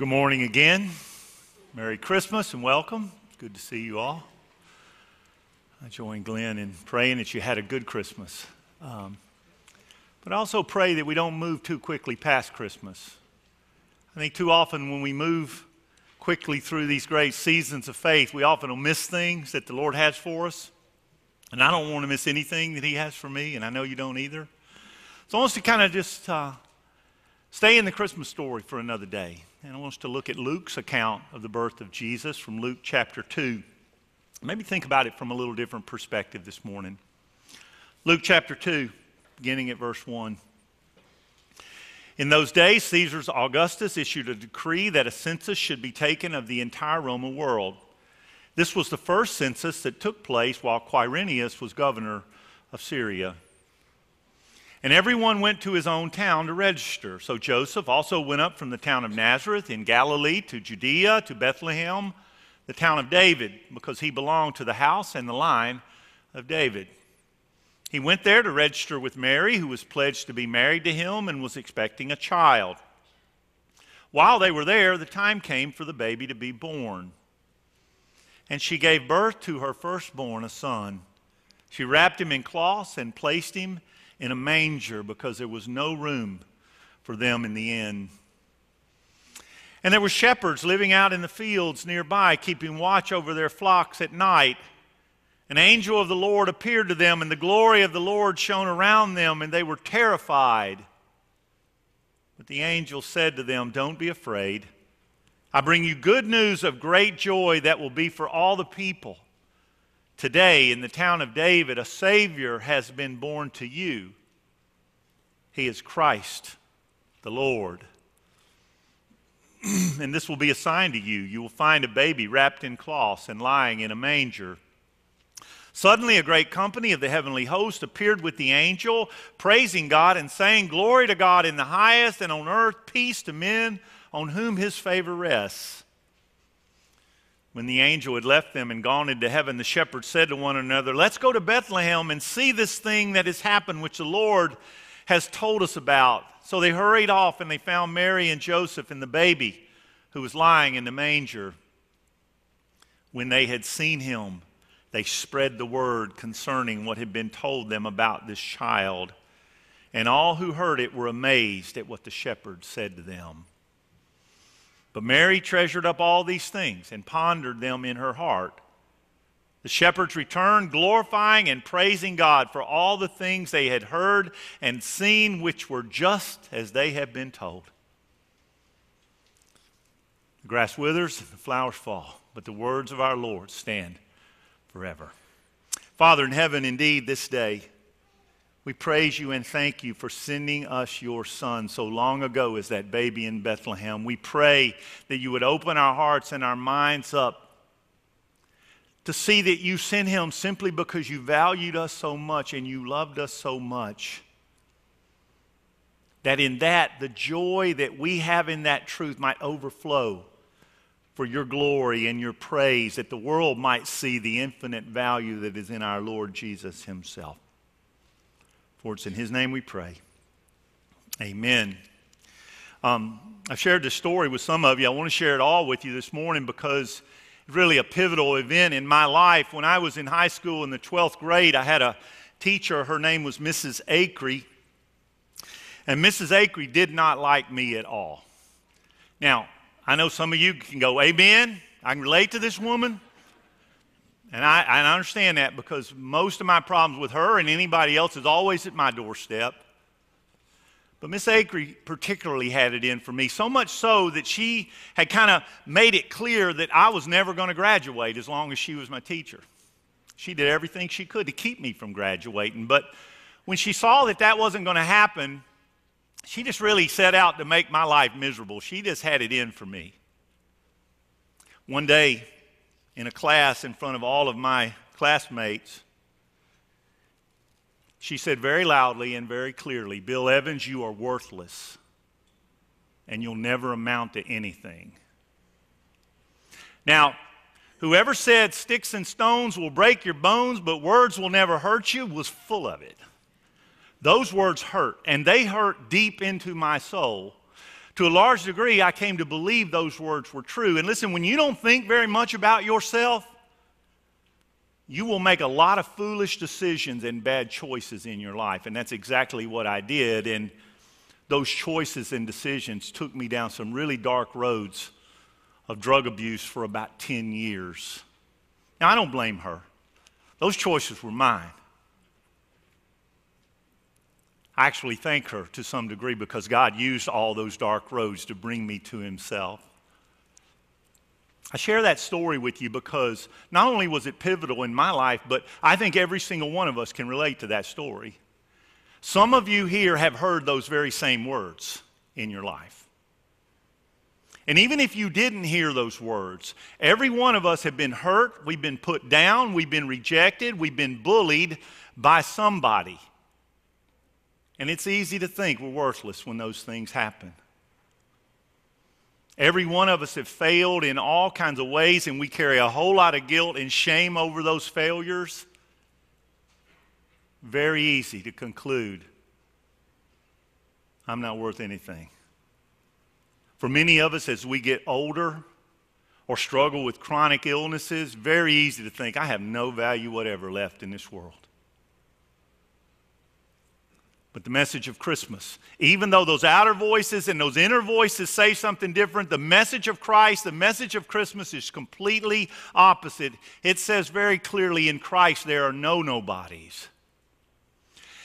Good morning again. Merry Christmas and welcome. It's good to see you all. I join Glenn in praying that you had a good Christmas. Um, but I also pray that we don't move too quickly past Christmas. I think too often when we move quickly through these great seasons of faith, we often will miss things that the Lord has for us. And I don't want to miss anything that He has for me, and I know you don't either. So I want us to kind of just uh, stay in the Christmas story for another day. And I want us to look at Luke's account of the birth of Jesus from Luke chapter 2. Maybe think about it from a little different perspective this morning. Luke chapter 2, beginning at verse 1. In those days, Caesar Augustus issued a decree that a census should be taken of the entire Roman world. This was the first census that took place while Quirinius was governor of Syria. And everyone went to his own town to register. So Joseph also went up from the town of Nazareth in Galilee to Judea to Bethlehem, the town of David, because he belonged to the house and the line of David. He went there to register with Mary, who was pledged to be married to him and was expecting a child. While they were there, the time came for the baby to be born. And she gave birth to her firstborn, a son. She wrapped him in cloths and placed him in a manger because there was no room for them in the inn. And there were shepherds living out in the fields nearby, keeping watch over their flocks at night. An angel of the Lord appeared to them, and the glory of the Lord shone around them, and they were terrified. But the angel said to them, Don't be afraid. I bring you good news of great joy that will be for all the people. Today, in the town of David, a Savior has been born to you. He is Christ, the Lord. and this will be a sign to you. You will find a baby wrapped in cloths and lying in a manger. Suddenly, a great company of the heavenly host appeared with the angel, praising God and saying, Glory to God in the highest, and on earth peace to men on whom his favor rests. When the angel had left them and gone into heaven, the shepherds said to one another, Let's go to Bethlehem and see this thing that has happened, which the Lord has told us about. So they hurried off and they found Mary and Joseph and the baby who was lying in the manger. When they had seen him, they spread the word concerning what had been told them about this child. And all who heard it were amazed at what the shepherds said to them. But Mary treasured up all these things and pondered them in her heart. The shepherds returned, glorifying and praising God for all the things they had heard and seen, which were just as they had been told. The grass withers and the flowers fall, but the words of our Lord stand forever. Father in heaven, indeed, this day, we praise you and thank you for sending us your son so long ago as that baby in Bethlehem. We pray that you would open our hearts and our minds up to see that you sent him simply because you valued us so much and you loved us so much. That in that, the joy that we have in that truth might overflow for your glory and your praise, that the world might see the infinite value that is in our Lord Jesus himself. For it's in His name we pray. Amen. Um, I've shared this story with some of you. I want to share it all with you this morning because it's really a pivotal event in my life. When I was in high school in the 12th grade, I had a teacher. Her name was Mrs. Acree. And Mrs. Acree did not like me at all. Now, I know some of you can go, Amen. I can relate to this woman. And I, I, understand that because most of my problems with her and anybody else is always at my doorstep. But Miss Acree particularly had it in for me, so much so that she had kind of made it clear that I was never going to graduate as long as she was my teacher. She did everything she could to keep me from graduating. But when she saw that that wasn't going to happen, she just really set out to make my life miserable. She just had it in for me. One day, in a class in front of all of my classmates, she said very loudly and very clearly, Bill Evans, you are worthless and you'll never amount to anything. Now, whoever said sticks and stones will break your bones, but words will never hurt you was full of it. Those words hurt, and they hurt deep into my soul To a large degree, I came to believe those words were true. And listen, when you don't think very much about yourself, you will make a lot of foolish decisions and bad choices in your life. And that's exactly what I did. And those choices and decisions took me down some really dark roads of drug abuse for about 10 years. Now, I don't blame her, those choices were mine. I actually thank her to some degree because God used all those dark roads to bring me to Himself. I share that story with you because not only was it pivotal in my life, but I think every single one of us can relate to that story. Some of you here have heard those very same words in your life. And even if you didn't hear those words, every one of us have been hurt, we've been put down, we've been rejected, we've been bullied by somebody. And it's easy to think we're worthless when those things happen. Every one of us have failed in all kinds of ways, and we carry a whole lot of guilt and shame over those failures. Very easy to conclude I'm not worth anything. For many of us, as we get older or struggle with chronic illnesses, very easy to think I have no value whatever left in this world. But the message of Christmas, even though those outer voices and those inner voices say something different, the message of Christ, the message of Christmas is completely opposite. It says very clearly in Christ there are no nobodies.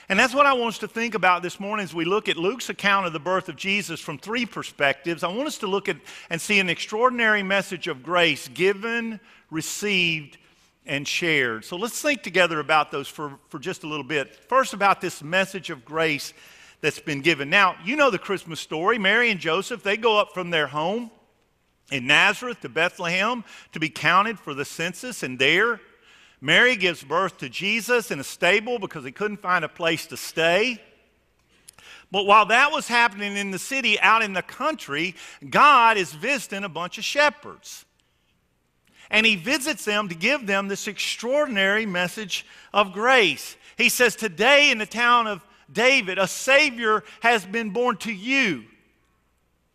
And that's what I want us to think about this morning as we look at Luke's account of the birth of Jesus from three perspectives. I want us to look at and see an extraordinary message of grace given, received, and shared. So let's think together about those for, for just a little bit. First, about this message of grace that's been given. Now, you know the Christmas story. Mary and Joseph, they go up from their home in Nazareth to Bethlehem to be counted for the census, and there, Mary gives birth to Jesus in a stable because he couldn't find a place to stay. But while that was happening in the city, out in the country, God is visiting a bunch of shepherds and he visits them to give them this extraordinary message of grace. He says, Today in the town of David, a Savior has been born to you,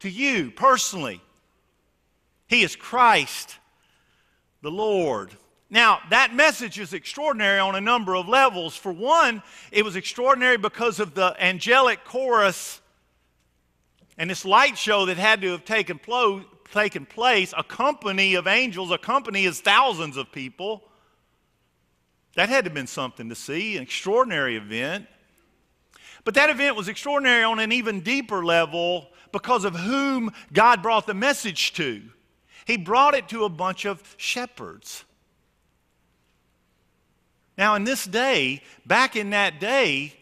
to you personally. He is Christ, the Lord. Now, that message is extraordinary on a number of levels. For one, it was extraordinary because of the angelic chorus and this light show that had to have taken taken place, a company of angels, a company is thousands of people. That had to have been something to see, an extraordinary event. But that event was extraordinary on an even deeper level because of whom God brought the message to. He brought it to a bunch of shepherds. Now, in this day, back in that day,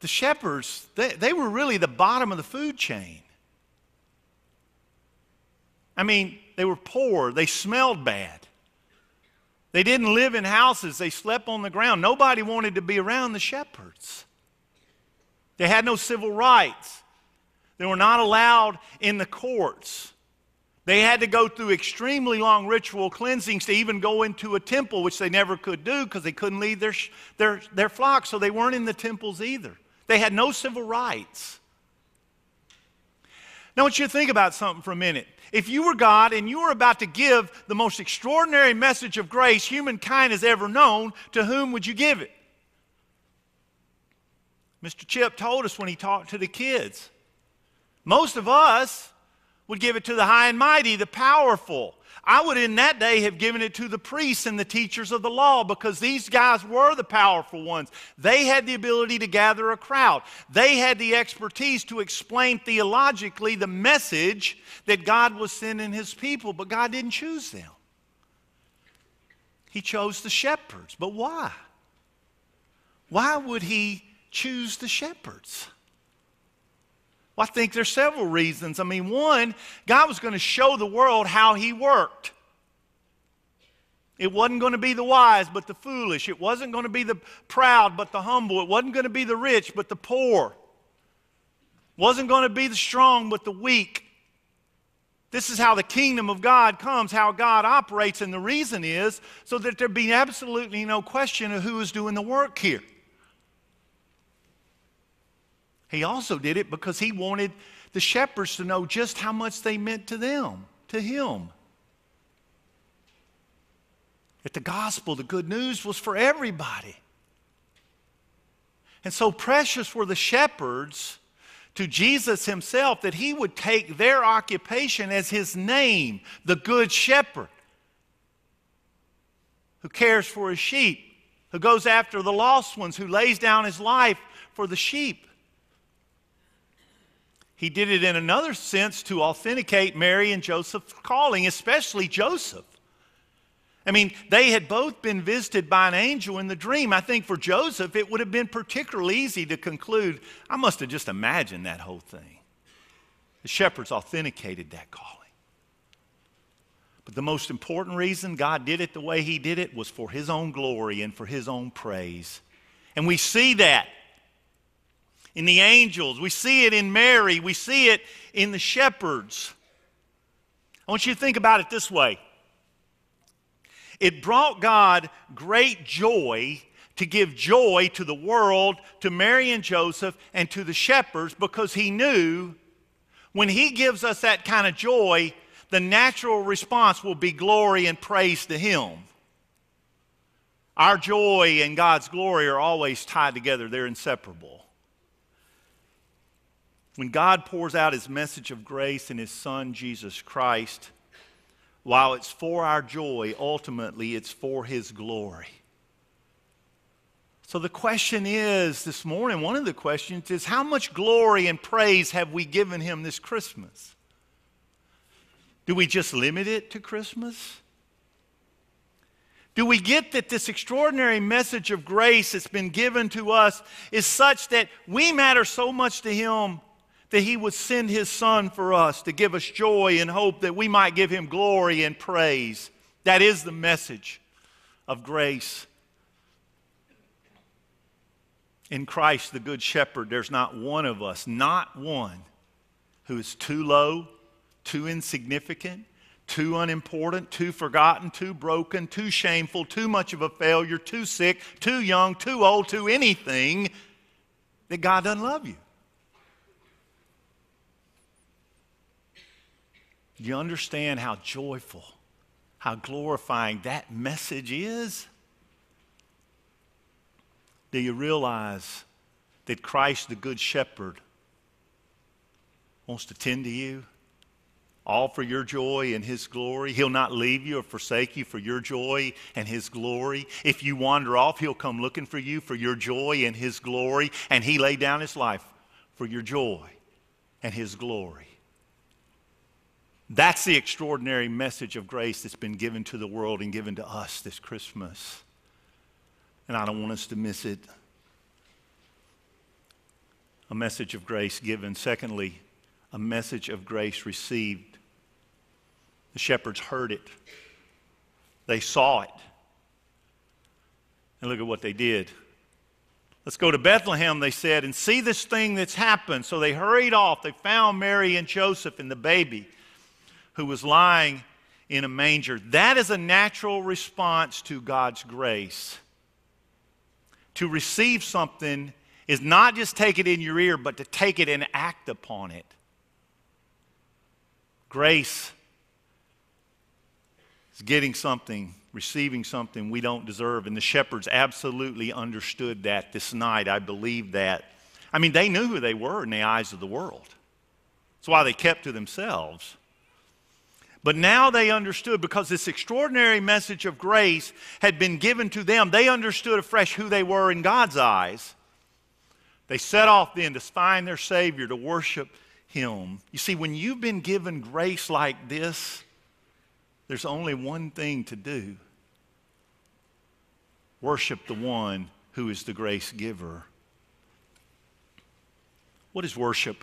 the shepherds, they, they were really the bottom of the food chain. I mean, they were poor, they smelled bad. They didn't live in houses, they slept on the ground. Nobody wanted to be around the shepherds. They had no civil rights, they were not allowed in the courts. They had to go through extremely long ritual cleansings to even go into a temple, which they never could do because they couldn't leave their, their, their flock, so they weren't in the temples either. They had no civil rights. Now, I want you to think about something for a minute. If you were God and you were about to give the most extraordinary message of grace humankind has ever known, to whom would you give it? Mr. Chip told us when he talked to the kids. Most of us would give it to the high and mighty, the powerful, I would in that day have given it to the priests and the teachers of the law because these guys were the powerful ones. They had the ability to gather a crowd, they had the expertise to explain theologically the message that God was sending his people, but God didn't choose them. He chose the shepherds. But why? Why would he choose the shepherds? Well, I think there's several reasons. I mean, one, God was going to show the world how He worked. It wasn't going to be the wise, but the foolish. It wasn't going to be the proud, but the humble. It wasn't going to be the rich, but the poor. It wasn't going to be the strong, but the weak. This is how the kingdom of God comes, how God operates, and the reason is so that there be absolutely no question of who is doing the work here. He also did it because he wanted the shepherds to know just how much they meant to them, to him. That the gospel, the good news, was for everybody. And so precious were the shepherds to Jesus himself that he would take their occupation as his name, the Good Shepherd, who cares for his sheep, who goes after the lost ones, who lays down his life for the sheep. He did it in another sense to authenticate Mary and Joseph's calling, especially Joseph. I mean, they had both been visited by an angel in the dream. I think for Joseph, it would have been particularly easy to conclude, I must have just imagined that whole thing. The shepherds authenticated that calling. But the most important reason God did it the way He did it was for His own glory and for His own praise. And we see that in the angels, we see it in Mary, we see it in the shepherds. I want you to think about it this way it brought God great joy to give joy to the world, to Mary and Joseph, and to the shepherds because he knew when he gives us that kind of joy, the natural response will be glory and praise to him. Our joy and God's glory are always tied together, they're inseparable. When God pours out his message of grace in his Son, Jesus Christ, while it's for our joy, ultimately it's for His glory. So the question is this morning, one of the questions is how much glory and praise have we given Him this Christmas? Do we just limit it to Christmas? Do we get that this extraordinary message of grace that's been given to us is such that we matter so much to Him that he would send his son for us to give us joy and hope that we might give him glory and praise. That is the message of grace. In Christ, the Good Shepherd, there's not one of us, not one, who is too low, too insignificant, too unimportant, too forgotten, too broken, too shameful, too much of a failure, too sick, too young, too old, too anything that God doesn't love you. You understand how joyful, how glorifying that message is? Do you realize that Christ, the Good Shepherd, wants to tend to you? All for your joy and His glory. He'll not leave you or forsake you for your joy and His glory. If you wander off, He'll come looking for you for your joy and His glory. And He laid down His life for your joy and His glory. That's the extraordinary message of grace that's been given to the world and given to us this Christmas. And I don't want us to miss it. A message of grace given. Secondly, a message of grace received. The shepherds heard it, they saw it. And look at what they did. Let's go to Bethlehem, they said, and see this thing that's happened. So they hurried off. They found Mary and Joseph and the baby who was lying in a manger. That is a natural response to God's grace. To receive something is not just take it in your ear, but to take it and act upon it. Grace is getting something, receiving something we don't deserve. And the shepherds absolutely understood that this night. I believe that. I mean, they knew who they were in the eyes of the world. That's why they kept to themselves. But now they understood because this extraordinary message of grace had been given to them. They understood afresh who they were in God's eyes. They set off then to find their Savior, to worship Him. You see, when you've been given grace like this, there's only one thing to do worship the one who is the grace giver. What is worship?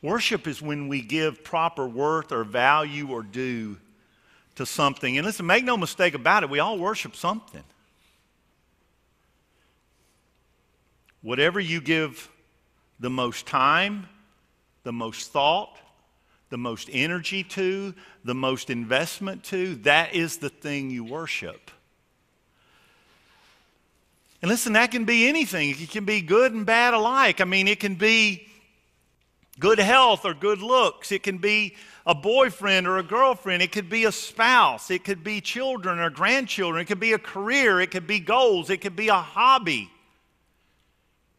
Worship is when we give proper worth or value or due to something. And listen, make no mistake about it, we all worship something. Whatever you give the most time, the most thought, the most energy to, the most investment to, that is the thing you worship. And listen, that can be anything. It can be good and bad alike. I mean, it can be good health or good looks. It can be a boyfriend or a girlfriend. It could be a spouse. It could be children or grandchildren. It could be a career. It could be goals. It could be a hobby.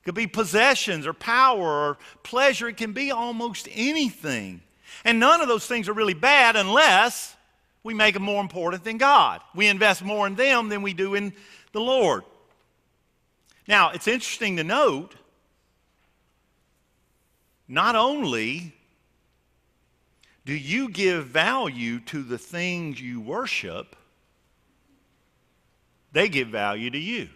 It could be possessions or power or pleasure. It can be almost anything. And none of those things are really bad unless we make them more important than God. We invest more in them than we do in the Lord. Now, it's interesting to note not only do you give value to the things you worship, they give value to you.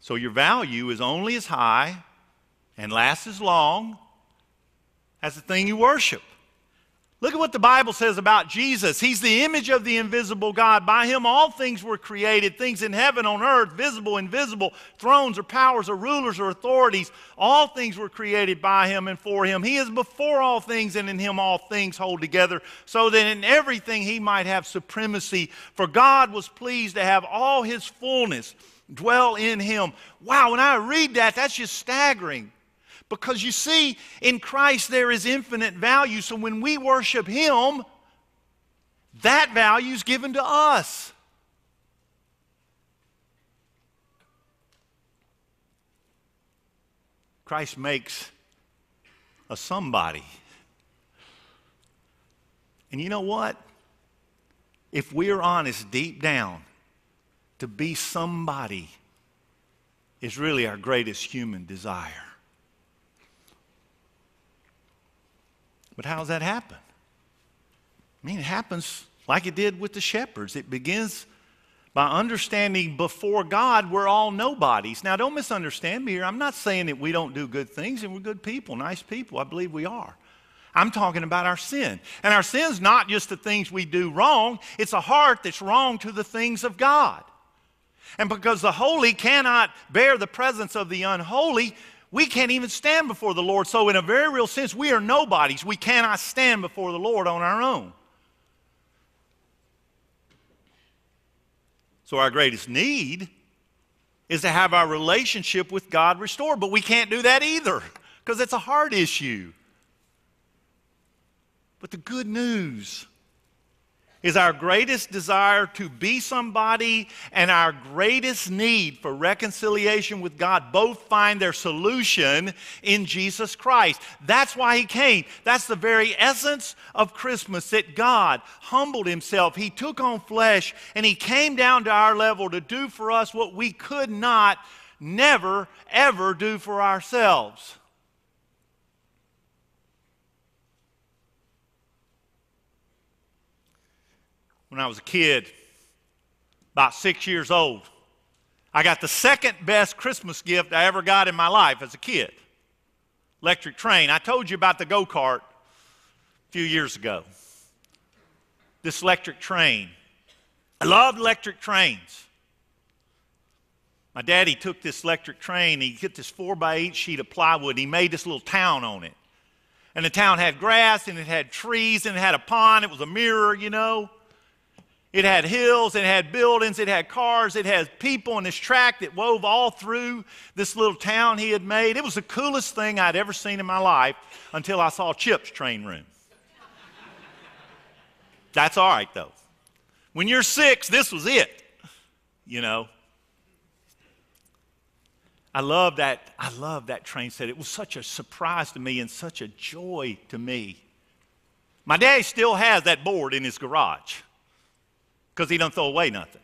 So your value is only as high and lasts as long as the thing you worship. Look at what the Bible says about Jesus. He's the image of the invisible God. By him, all things were created things in heaven, on earth, visible, invisible, thrones or powers or rulers or authorities. All things were created by him and for him. He is before all things, and in him all things hold together, so that in everything he might have supremacy. For God was pleased to have all his fullness dwell in him. Wow, when I read that, that's just staggering. Because you see, in Christ there is infinite value. So when we worship Him, that value is given to us. Christ makes a somebody. And you know what? If we're honest deep down, to be somebody is really our greatest human desire. But how does that happen? I mean, it happens like it did with the shepherds. It begins by understanding before God we're all nobodies. Now, don't misunderstand me here. I'm not saying that we don't do good things and we're good people, nice people. I believe we are. I'm talking about our sin. And our sin's not just the things we do wrong, it's a heart that's wrong to the things of God. And because the holy cannot bear the presence of the unholy, we can't even stand before the Lord. So, in a very real sense, we are nobodies. We cannot stand before the Lord on our own. So, our greatest need is to have our relationship with God restored. But we can't do that either because it's a heart issue. But the good news is our greatest desire to be somebody and our greatest need for reconciliation with God both find their solution in Jesus Christ. That's why He came. That's the very essence of Christmas that God humbled Himself. He took on flesh and He came down to our level to do for us what we could not, never, ever do for ourselves. When I was a kid, about six years old. I got the second best Christmas gift I ever got in my life as a kid electric train. I told you about the go kart a few years ago. This electric train. I loved electric trains. My daddy took this electric train, he hit this four by eight sheet of plywood, he made this little town on it. And the town had grass and it had trees and it had a pond, it was a mirror, you know. It had hills, it had buildings, it had cars, it had people in this track that wove all through this little town he had made. It was the coolest thing I'd ever seen in my life until I saw Chip's train room. That's all right, though. When you're six, this was it, you know. I love that. I love that train set. It was such a surprise to me and such a joy to me. My dad still has that board in his garage because he don't throw away nothing.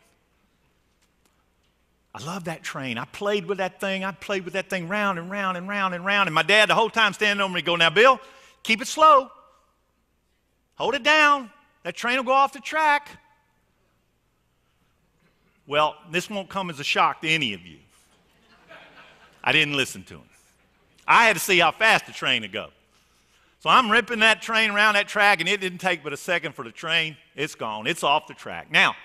I love that train. I played with that thing. I played with that thing round and round and round and round. And my dad, the whole time, standing over me, go, Now, Bill, keep it slow. Hold it down. That train will go off the track. Well, this won't come as a shock to any of you. I didn't listen to him. I had to see how fast the train would go. So I'm ripping that train around that track, and it didn't take but a second for the train. It's gone. It's off the track. Now,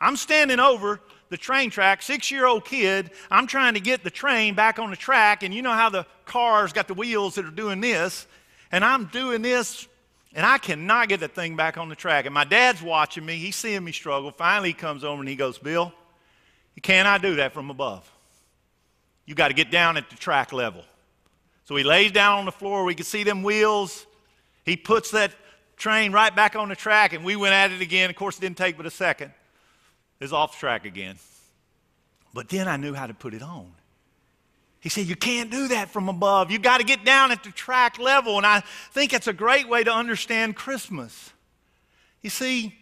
I'm standing over the train track, six year old kid. I'm trying to get the train back on the track, and you know how the car's got the wheels that are doing this, and I'm doing this, and I cannot get the thing back on the track. And my dad's watching me. He's seeing me struggle. Finally, he comes over and he goes, Bill, you cannot do that from above. you got to get down at the track level. So he lays down on the floor. We can see them wheels. He puts that train right back on the track, and we went at it again. Of course, it didn't take but a second. It's off track again. But then I knew how to put it on. He said, You can't do that from above. You've got to get down at the track level. And I think it's a great way to understand Christmas. You see,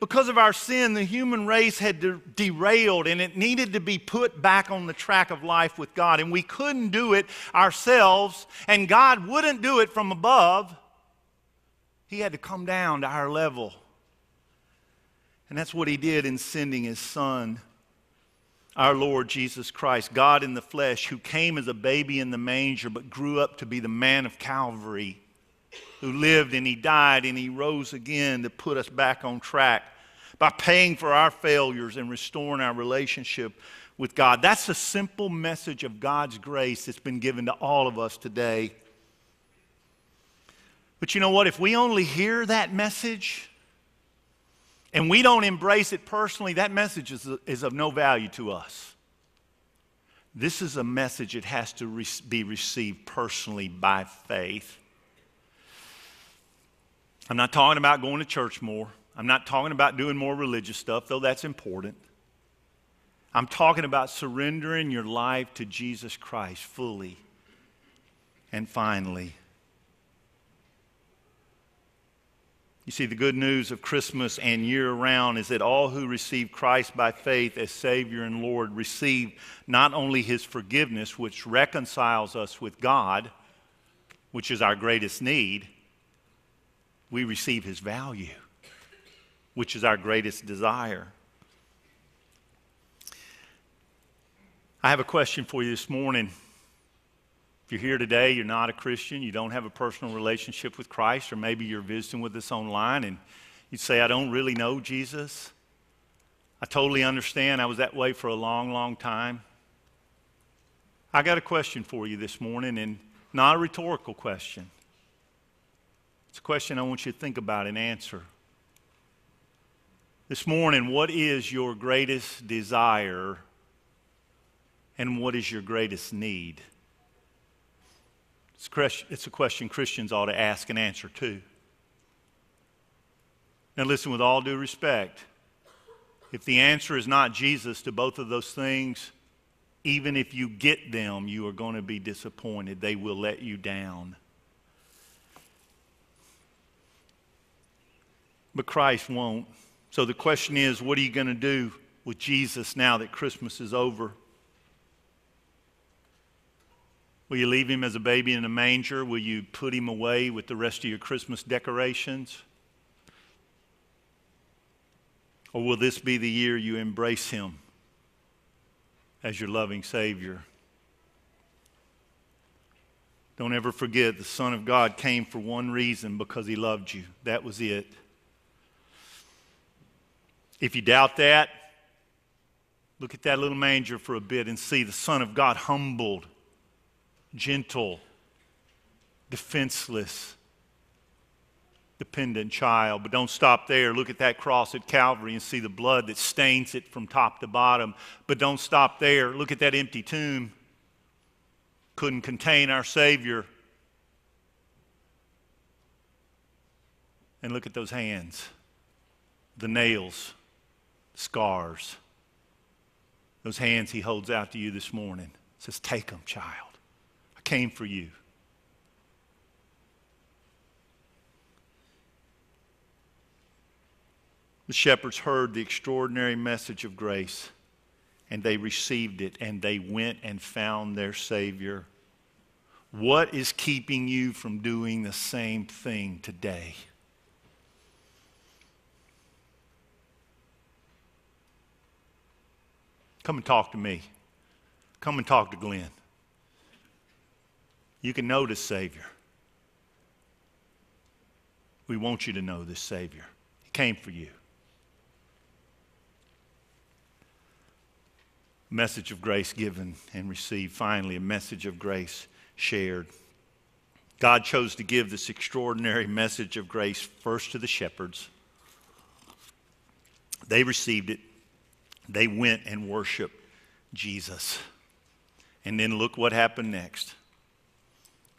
because of our sin, the human race had de- derailed and it needed to be put back on the track of life with God. And we couldn't do it ourselves, and God wouldn't do it from above. He had to come down to our level. And that's what He did in sending His Son our Lord Jesus Christ, God in the flesh, who came as a baby in the manger but grew up to be the man of Calvary, who lived and he died and he rose again to put us back on track by paying for our failures and restoring our relationship with God. That's a simple message of God's grace that's been given to all of us today. But you know what? If we only hear that message, and we don't embrace it personally, that message is, is of no value to us. This is a message that has to be received personally by faith. I'm not talking about going to church more. I'm not talking about doing more religious stuff, though that's important. I'm talking about surrendering your life to Jesus Christ fully. And finally, You see, the good news of Christmas and year round is that all who receive Christ by faith as Savior and Lord receive not only His forgiveness, which reconciles us with God, which is our greatest need, we receive His value, which is our greatest desire. I have a question for you this morning. If you're here today, you're not a Christian, you don't have a personal relationship with Christ, or maybe you're visiting with us online and you say, I don't really know Jesus. I totally understand. I was that way for a long, long time. I got a question for you this morning, and not a rhetorical question. It's a question I want you to think about and answer. This morning, what is your greatest desire and what is your greatest need? It's a question Christians ought to ask and answer too. Now, listen, with all due respect, if the answer is not Jesus to both of those things, even if you get them, you are going to be disappointed. They will let you down. But Christ won't. So the question is what are you going to do with Jesus now that Christmas is over? Will you leave him as a baby in a manger? Will you put him away with the rest of your Christmas decorations? Or will this be the year you embrace him as your loving Savior? Don't ever forget the Son of God came for one reason because he loved you. That was it. If you doubt that, look at that little manger for a bit and see the Son of God humbled gentle, defenseless, dependent child. But don't stop there. Look at that cross at Calvary and see the blood that stains it from top to bottom. But don't stop there. Look at that empty tomb. Couldn't contain our Savior. And look at those hands the nails, scars. Those hands he holds out to you this morning. Says, Take them, child I came for you. The shepherds heard the extraordinary message of grace and they received it and they went and found their Savior. What is keeping you from doing the same thing today? Come and talk to me. Come and talk to Glenn you can know this Savior. We want you to know this Savior. He came for you. Message of grace given and received. Finally, a message of grace shared. God chose to give this extraordinary message of grace first to the shepherds. They received it. They went and worshiped Jesus. And then look what happened next.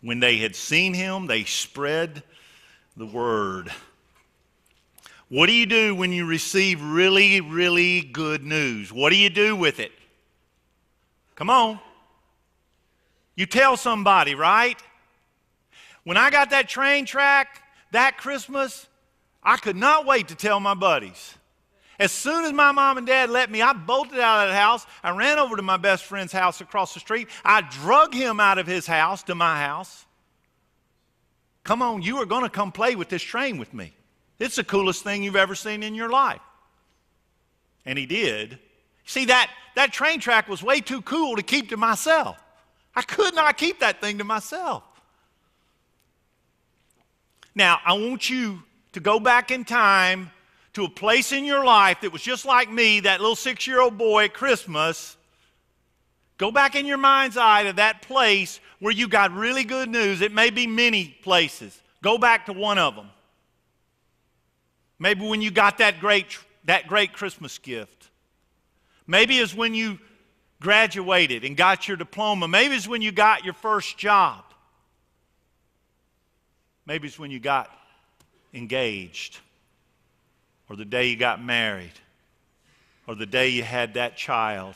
When they had seen him, they spread the word. What do you do when you receive really, really good news? What do you do with it? Come on. You tell somebody, right? When I got that train track that Christmas, I could not wait to tell my buddies. As soon as my mom and dad let me, I bolted out of the house. I ran over to my best friend's house across the street. I drug him out of his house to my house. Come on, you are going to come play with this train with me. It's the coolest thing you've ever seen in your life. And he did. See, that, that train track was way too cool to keep to myself. I could not keep that thing to myself. Now, I want you to go back in time to a place in your life that was just like me, that little six year old boy at Christmas. Go back in your mind's eye to that place where you got really good news. It may be many places. Go back to one of them. Maybe when you got that great, that great Christmas gift. Maybe it's when you graduated and got your diploma. Maybe it's when you got your first job. Maybe it's when you got engaged, or the day you got married, or the day you had that child.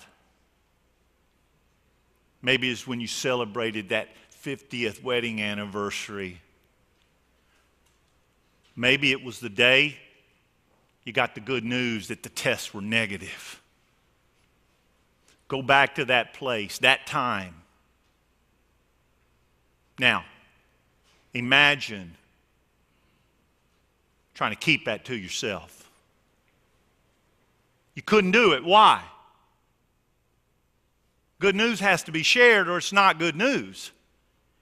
Maybe it's when you celebrated that 50th wedding anniversary. Maybe it was the day you got the good news that the tests were negative. Go back to that place, that time. Now, imagine trying to keep that to yourself. You couldn't do it. Why? Good news has to be shared or it's not good news.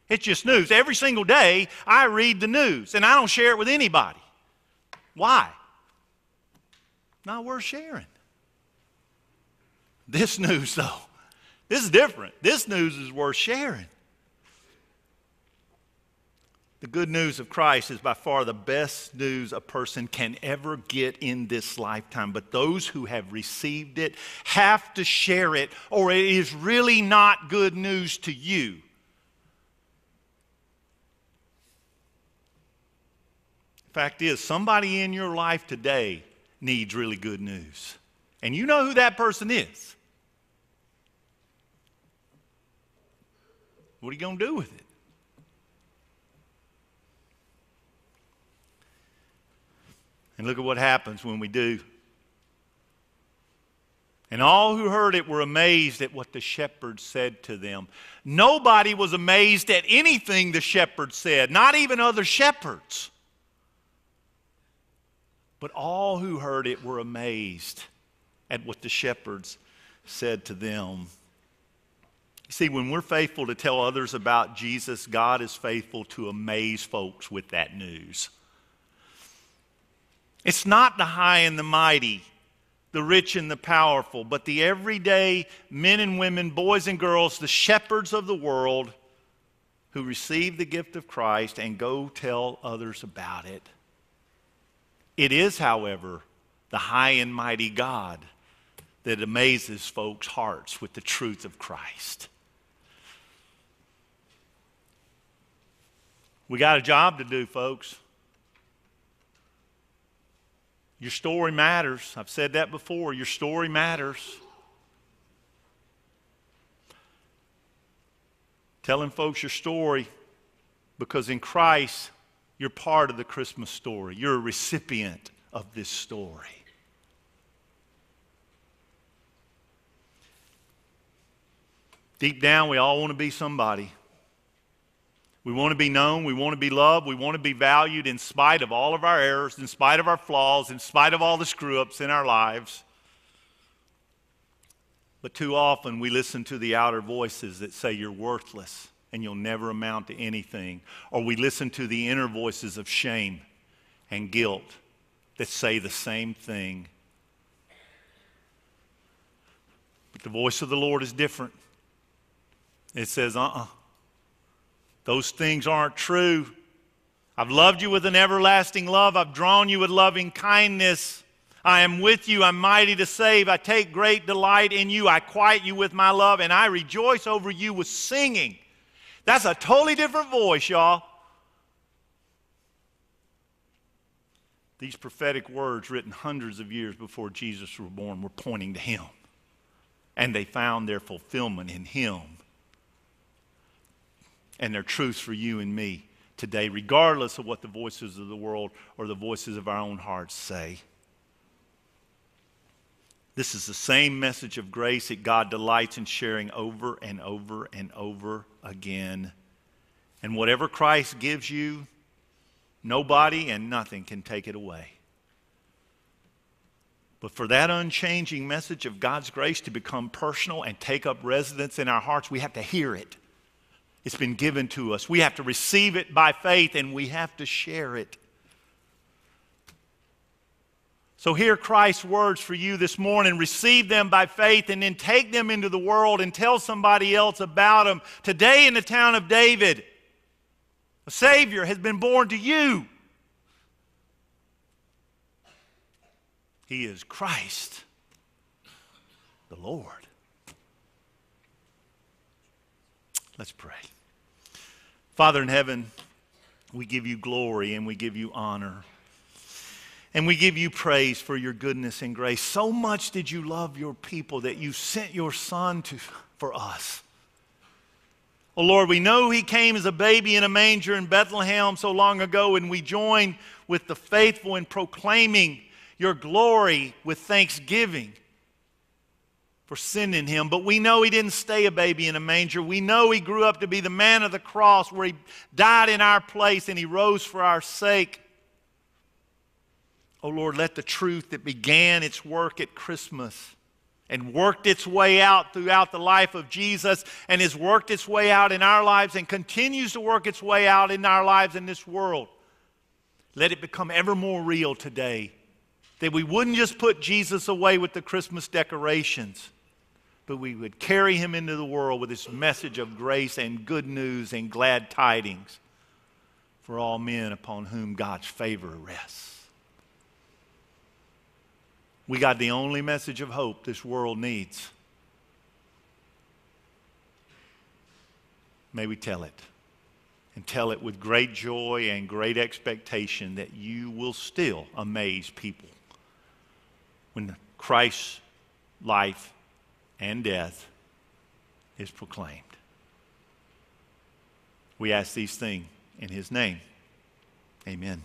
It's just news. Every single day I read the news and I don't share it with anybody. Why? Not worth sharing. This news, though, this is different. This news is worth sharing. The good news of Christ is by far the best news a person can ever get in this lifetime. But those who have received it have to share it, or it is really not good news to you. Fact is, somebody in your life today needs really good news. And you know who that person is. What are you going to do with it? And look at what happens when we do. And all who heard it were amazed at what the shepherds said to them. Nobody was amazed at anything the shepherds said, not even other shepherds. But all who heard it were amazed at what the shepherds said to them. See, when we're faithful to tell others about Jesus, God is faithful to amaze folks with that news. It's not the high and the mighty, the rich and the powerful, but the everyday men and women, boys and girls, the shepherds of the world who receive the gift of Christ and go tell others about it. It is, however, the high and mighty God that amazes folks' hearts with the truth of Christ. We got a job to do, folks. Your story matters. I've said that before. Your story matters. Telling folks your story because in Christ, you're part of the Christmas story. You're a recipient of this story. Deep down, we all want to be somebody. We want to be known. We want to be loved. We want to be valued in spite of all of our errors, in spite of our flaws, in spite of all the screw ups in our lives. But too often we listen to the outer voices that say you're worthless and you'll never amount to anything. Or we listen to the inner voices of shame and guilt that say the same thing. But the voice of the Lord is different. It says, uh uh-uh. uh those things aren't true. I've loved you with an everlasting love. I've drawn you with loving kindness. I am with you. I'm mighty to save. I take great delight in you. I quiet you with my love, and I rejoice over you with singing. That's a totally different voice, y'all. These prophetic words, written hundreds of years before Jesus was born, were pointing to him. And they found their fulfillment in him. And their truths for you and me today, regardless of what the voices of the world or the voices of our own hearts say. This is the same message of grace that God delights in sharing over and over and over again. And whatever Christ gives you, nobody and nothing can take it away. But for that unchanging message of God's grace to become personal and take up residence in our hearts, we have to hear it. It's been given to us. We have to receive it by faith and we have to share it. So, hear Christ's words for you this morning. Receive them by faith and then take them into the world and tell somebody else about them. Today, in the town of David, a Savior has been born to you. He is Christ, the Lord. Let's pray. Father in heaven, we give you glory and we give you honor. And we give you praise for your goodness and grace. So much did you love your people that you sent your son to, for us. Oh Lord, we know he came as a baby in a manger in Bethlehem so long ago, and we join with the faithful in proclaiming your glory with thanksgiving for sending him. But we know he didn't stay a baby in a manger. We know he grew up to be the man of the cross where he died in our place and he rose for our sake. Oh Lord, let the truth that began its work at Christmas and worked its way out throughout the life of Jesus and has worked its way out in our lives and continues to work its way out in our lives in this world. Let it become ever more real today. That we wouldn't just put Jesus away with the Christmas decorations, but we would carry him into the world with this message of grace and good news and glad tidings for all men upon whom God's favor rests. We got the only message of hope this world needs. May we tell it and tell it with great joy and great expectation that you will still amaze people when Christ's life and death is proclaimed. We ask these things in his name. Amen.